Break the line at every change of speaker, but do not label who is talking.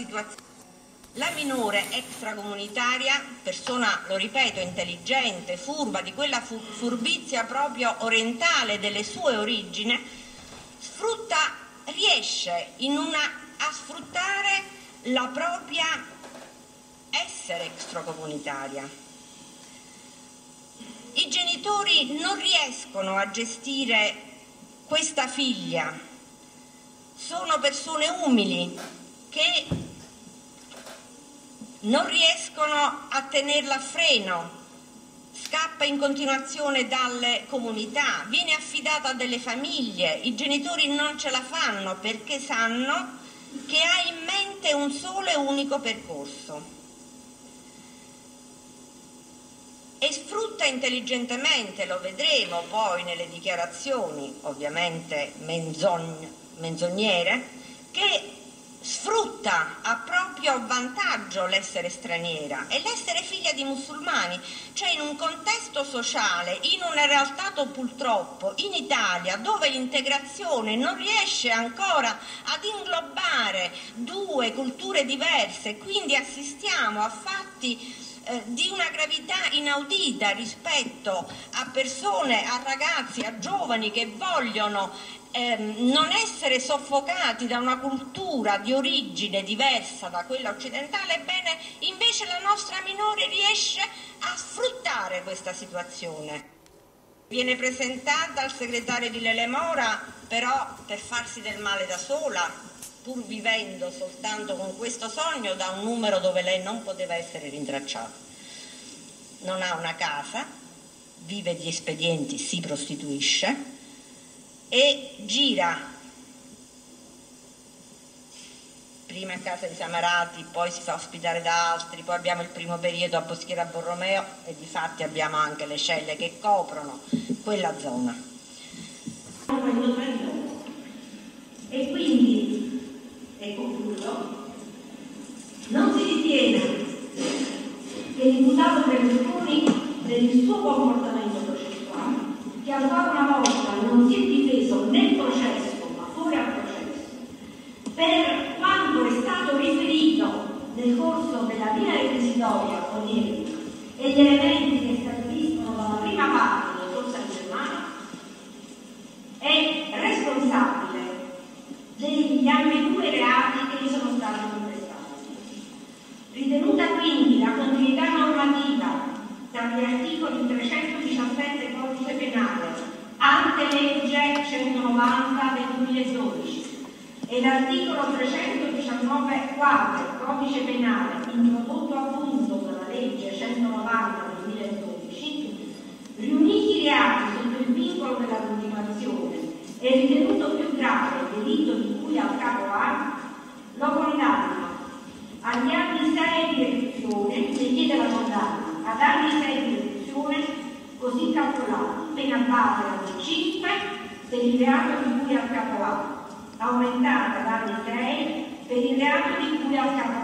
situazione. La minore extracomunitaria, persona, lo ripeto, intelligente, furba, di quella furbizia proprio orientale delle sue origini, sfrutta, riesce una, a sfruttare la propria essere extracomunitaria. I genitori non riescono a gestire questa figlia, sono persone umili che non riescono a tenerla a freno, scappa in continuazione dalle comunità, viene affidata a delle famiglie, i genitori non ce la fanno perché sanno che ha in mente un solo e unico percorso. E sfrutta intelligentemente, lo vedremo poi nelle dichiarazioni, ovviamente menzogn menzognere, che sfrutta a proprio vantaggio l'essere straniera e l'essere figlia di musulmani, cioè in un contesto sociale, in una realtà purtroppo in Italia dove l'integrazione non riesce ancora ad inglobare due culture diverse, quindi assistiamo a fatti eh, di una gravità inaudita rispetto a persone, a ragazzi, a giovani che vogliono ehm, non essere soffocati da una cultura di origine diversa da quella occidentale, ebbene invece la nostra minore riesce a sfruttare questa situazione. Viene presentata al segretario di Lele Mora però per farsi del male da sola, pur vivendo soltanto con questo sogno da un numero dove lei non poteva essere rintracciata. Non ha una casa, vive di espedienti, si prostituisce, e gira prima in casa di Samarati, poi si fa ospitare da altri, poi abbiamo il primo periodo a Boschiera Borromeo e di fatti abbiamo anche le celle che coprono quella zona.
E quindi, e concludo, non si ritiene che l'imputato Berlusconi per il suo comportamento processuale, che ancora una volta non si è difeso nel processo ma fuori al processo, per quanto è stato riferito nel corso della via requisitoria odierna e gli elementi che stabiliscono dalla prima parte del corso germano, è responsabile degli ambedue reati che gli sono stati contestati. Ritenuta quindi la continuità normativa tra gli articoli 317 codice penale ante legge 190 del 2012 e l'articolo 319 4 codice penale introdotto appunto dalla legge 190 del 2012 riuniti i reati sotto il vincolo della continuazione e ritenuto più grave il delitto di cui al capo A lo condanna. Agli anni 6 di reclusione e chiede la condanna. Ad anni 6 di reclusione così calcolati, pena base anni 5 per il reato di cui al capo A, aumentata da anni 6 per il reato di cui al capo